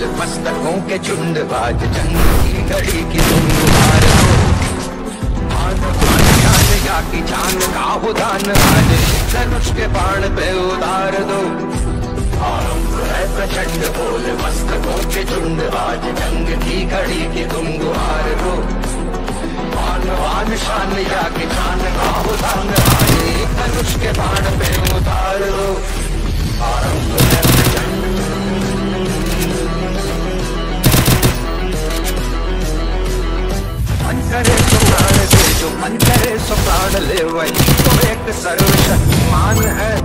चंड बाज जंग की घड़ी की की जान का हो दान आज, धनुष के बाण पे उतार दो। प्रचंड बोल, मस्तकों के झुंड आज जंग की घड़ी की तुम गुहार दो मान वान शान या की जान का करे सो प्राण दे, जो मन करे सो प्राण ले वही। तो एक सर्वशक्तिमान है।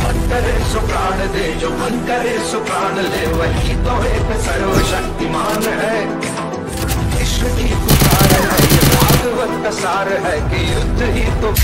मन करे सो प्राण दे, जो मन करे सो प्राण ले वही। तो एक सर्वशक्तिमान है। विश्व की पुकार है, ये भागवत का सार है कि युद्ध ही तो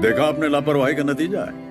देखा आपने लापरवाही का नतीजा है।